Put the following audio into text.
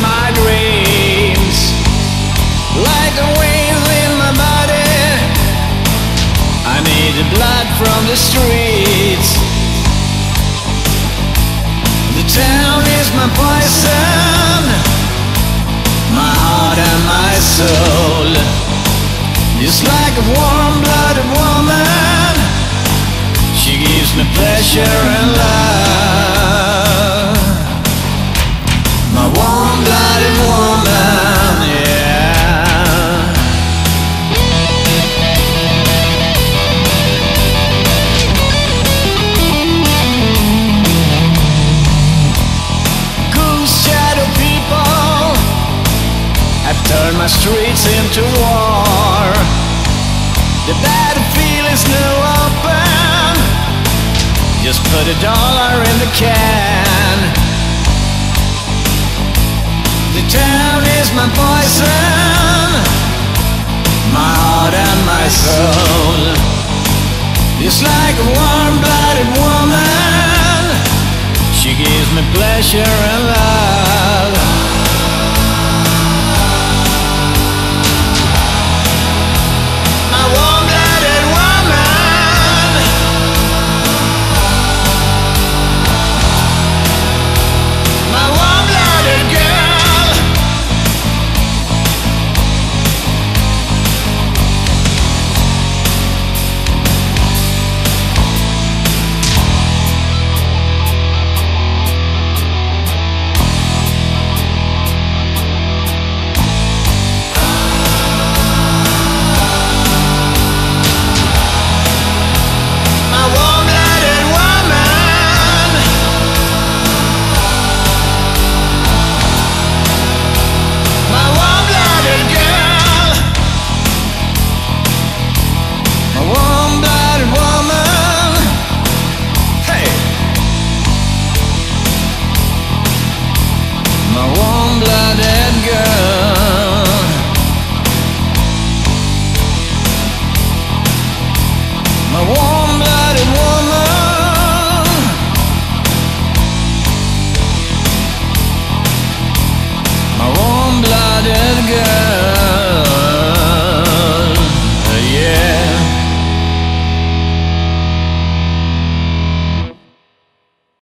my dreams. Like in my body. I need blood from the streets. The town is my poison. My heart and my soul. Just like a warm-blooded woman. She gives me pleasure and love. Turned my streets into war. The battlefield is now open. Just put a dollar in the can. The town is my poison, my heart and my soul. Just like a warm-blooded woman, she gives me pleasure